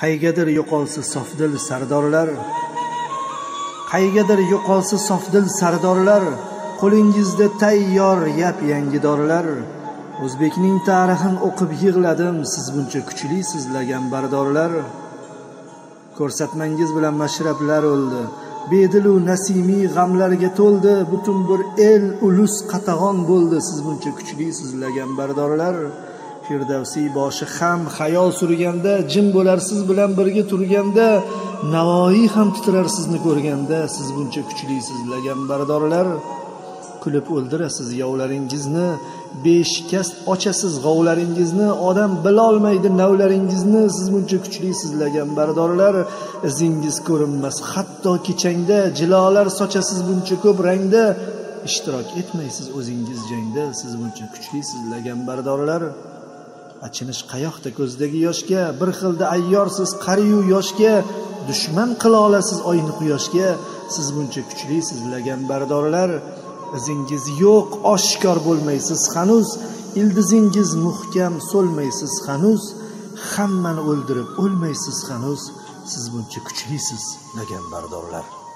qaygadir yo'qolsa sofdil sardorlar. Qaygadir yo'qolsa sofdil sardorlar. Qo'lingizda tayyor yap yangi dorilar. O'zbekning tarixin o'qib yig'ladim. Siz buncha kuchlisiz laganbardorlar. Ko'rsatmangiz bilan mashrablar o'ldi. Bedilu nasimiy g'amlarga to'ldi. Butun bir el ulus qatag'on bo'ldi. Siz buncha kuchlisiz bardorlar firdavsiy boshi ham xayol surganda jim bo'larsiz bilan birga turganda navoiy ham titrar sizni ko'rganda siz buncha kuchlisiz laganbardorlar kulib o'ldirasiz yovlaringizni beshikast ochasiz g'ovlaringizni odam bilolmaydi navlaringizni siz buncha kuchlisiz laganbardorlar izingiz ko'rinmas hatto kechangda jilolar sochasiz buncha ko'p rangda. Ishtirok etmaysiz o'zingiz jangda siz buncha kuchlisiz bardorlar achinish qayoqda ko'zdagi yoshga? Bir xilda ayyorsiz qariyu yoshga. Dushman qila olasiz oyni quyoshga. Siz buncha kuchlisiz bardorlar izingiz yo'q oshkor bo'lmaysiz hanuz. Ildizingiz muhkam so'lmaysiz hanuz. Hammani o'ldirib o'lmaysiz hanuz. Siz buncha kuchlisiz laganbardorlar